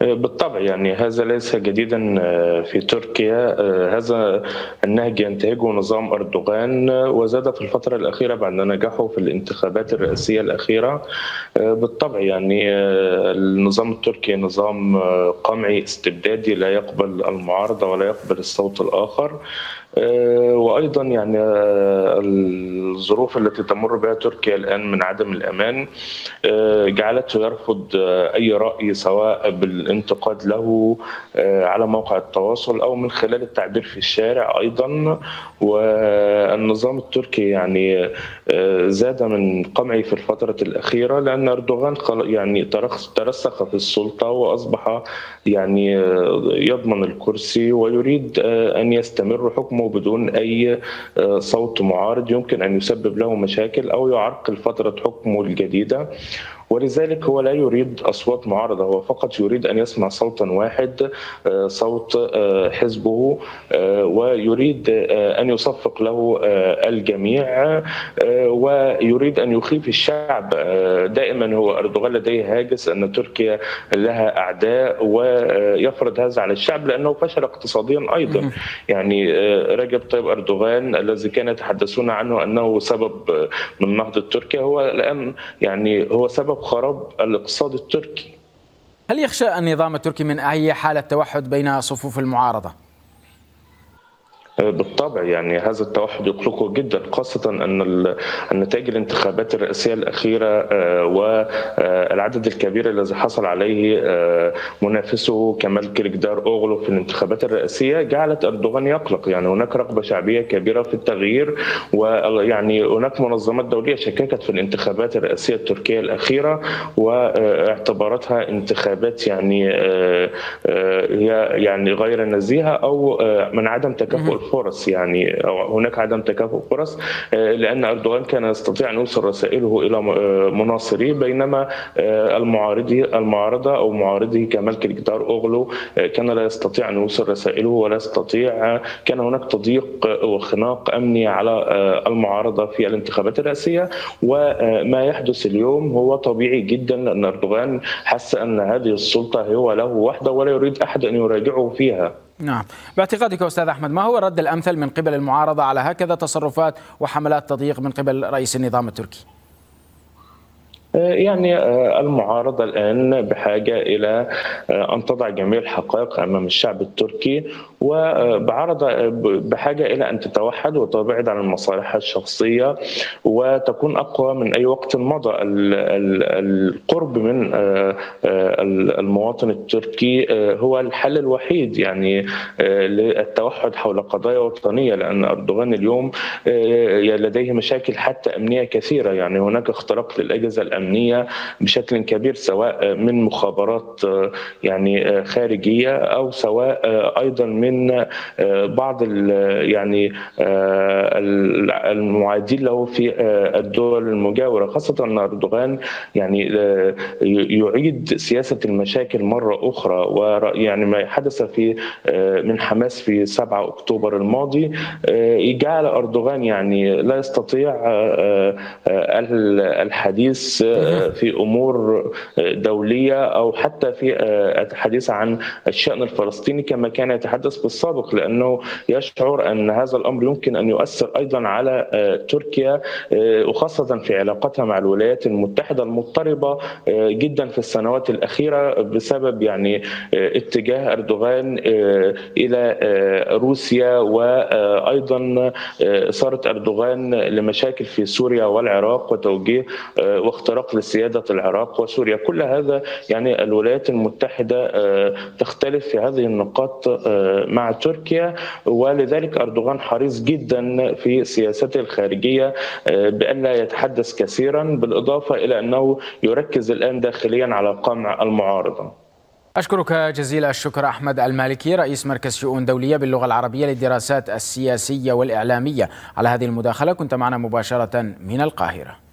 بالطبع يعني هذا ليس جديدا في تركيا. هذا النهج ينتهجه نظام أردوغان وزاد في الفترة الأخيرة بعد نجاحه في الانتخابات الرئاسية الأخيرة. بالطبع يعني النظام التركي نظام قمعي استبدادي لا يقبل المعارضة ولا يقبل الصوت الآخر. وأيضا يعني الظروف التي تمر بها تركيا الآن من عدم الأمان جعلته يرفض أي رأي سواء بالانتقاد له على موقع التواصل أو من خلال التعبير في الشارع أيضا. والنظام التركي يعني زاد من قمعه في الفترة الأخيرة لأن أردوغان يعني ترسخ في السلطة وأصبح يعني يضمن الكرسي ويريد أن يستمر حكمه بدون أي صوت معارض يمكن أن يسبب له مشاكل أو يعرقل فترة حكمه الجديدة. ولذلك هو لا يريد أصوات معارضة هو فقط يريد أن يسمع صوتا واحد صوت حزبه ويريد أن يصفق له الجميع ويريد أن يخيف الشعب. دائما هو أردوغان لديه هاجس أن تركيا لها أعداء ويفرض هذا على الشعب لأنه فشل اقتصاديا أيضا. يعني رجب طيب أردوغان الذي كان يتحدثون عنه أنه سبب من نهضة تركيا هو الآن يعني هو سبب خراب الاقتصاد التركي هل يخشى النظام التركي من أي حالة توحد بين صفوف المعارضة؟ بالطبع يعني هذا التوحد يقلقه جدا خاصة أن النتائج الانتخابات الرئاسية الأخيرة والعدد الكبير الذي حصل عليه منافسه كمال كليكدار أوغلو في الانتخابات الرئاسية جعلت أردوغان يقلق. يعني هناك رغبة شعبية كبيرة في التغيير ويعني هناك منظمات دولية شككت في الانتخابات الرئاسية التركية الأخيرة واعتبرتها انتخابات يعني هي يعني غير نزيهة أو من عدم تكافؤ الفرص يعني هناك عدم تكافؤ فرص لأن أردوغان كان يستطيع أن يوصل رسائله إلى مناصريه بينما المعارضي المعارضة أو معارضه كمال كليكدار أوغلو كان لا يستطيع أن يوصل رسائله ولا يستطيع كان هناك تضييق وخناق أمني على المعارضة في الانتخابات الرئاسية. وما يحدث اليوم هو طبيعي جدا لأن أردوغان حس أن هذه السلطة هو له وحده ولا يريد أحد أن يراجعه فيها. نعم. باعتقادك أستاذ أحمد ما هو الرد الأمثل من قبل المعارضة على هكذا تصرفات وحملات تضييق من قبل رئيس النظام التركي؟ يعني المعارضة الآن بحاجة إلى أن تضع جميع الحقائق أمام الشعب التركي وبعرض بحاجة إلى أن تتوحد وتبعد عن المصالح الشخصية وتكون أقوى من أي وقت مضى. القرب من المواطن التركي هو الحل الوحيد يعني للتوحد حول قضايا وطنية لأن أردوغان اليوم لديه مشاكل حتى أمنية كثيرة. يعني هناك اختراق للأجهزة الأمنية بشكل كبير سواء من مخابرات يعني خارجية أو سواء أيضا من من بعض يعني المعادين له في الدول المجاورة خاصة أن أردوغان يعني يعيد سياسة المشاكل مرة أخرى. ويعني ما حدث في من حماس في 7 أكتوبر الماضي جعل أردوغان يعني لا يستطيع الحديث في أمور دولية أو حتى في الحديث عن الشأن الفلسطيني كما كان يتحدث في السابق لأنه يشعر أن هذا الأمر يمكن أن يؤثر أيضا على تركيا وخاصة في علاقتها مع الولايات المتحدة المضطربة جدا في السنوات الأخيرة بسبب يعني اتجاه أردوغان إلى روسيا وأيضا اثاره أردوغان لمشاكل في سوريا والعراق وتوجيه واختراق لسيادة العراق وسوريا. كل هذا يعني الولايات المتحدة تختلف في هذه النقاط مع تركيا ولذلك أردوغان حريص جدا في سياسته الخارجية بألا يتحدث كثيرا بالإضافة إلى أنه يركز الآن داخليا على قمع المعارضة. أشكرك جزيل الشكر أحمد المالكي رئيس مركز شؤون دولية باللغة العربية للدراسات السياسية والإعلامية. على هذه المداخلة كنت معنا مباشرة من القاهرة.